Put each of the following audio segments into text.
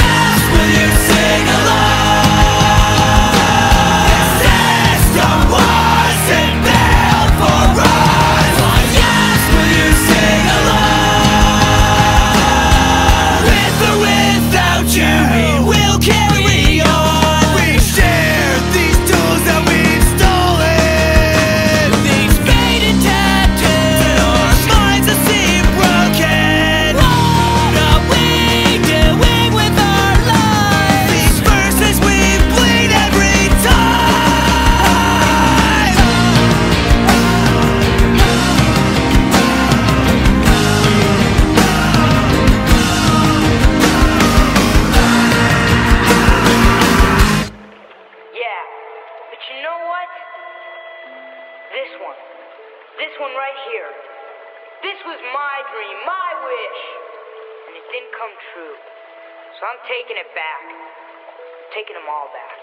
Yeah! This one right here. This was my dream, my wish. And it didn't come true. So I'm taking it back. I'm taking them all back.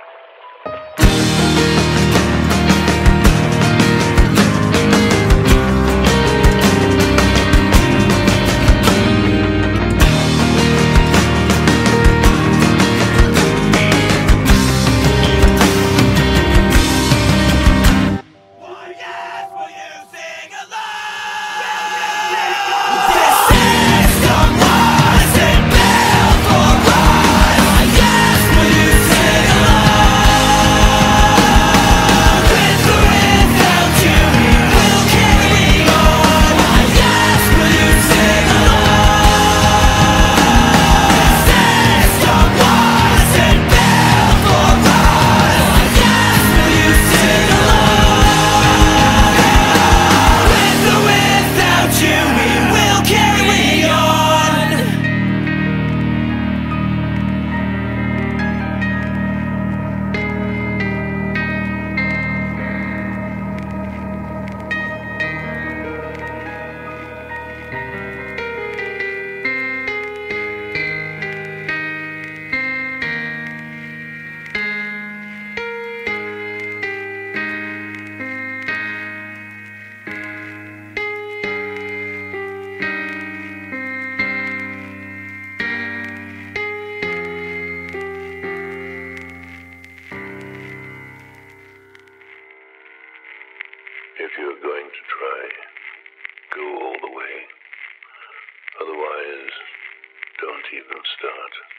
you're going to try. Go all the way. Otherwise, don't even start.